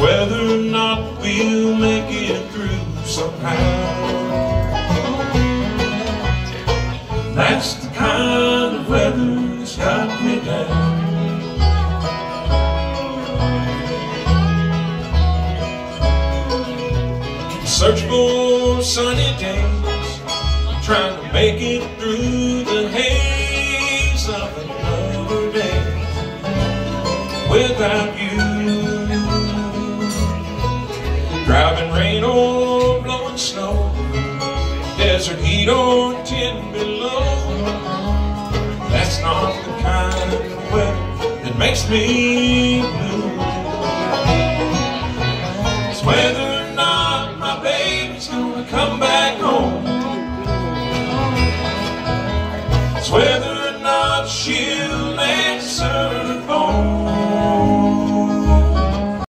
Whether or not we'll make it through somehow. That's the kind of weather that's got me down. Search for sunny days, trying to make it through the haze of another day without you driving rain or blowing snow, desert heat or ten below. That's not the kind of weather that makes me blue. It's whether or not my baby's gonna come back home. It's whether or not she'll answer.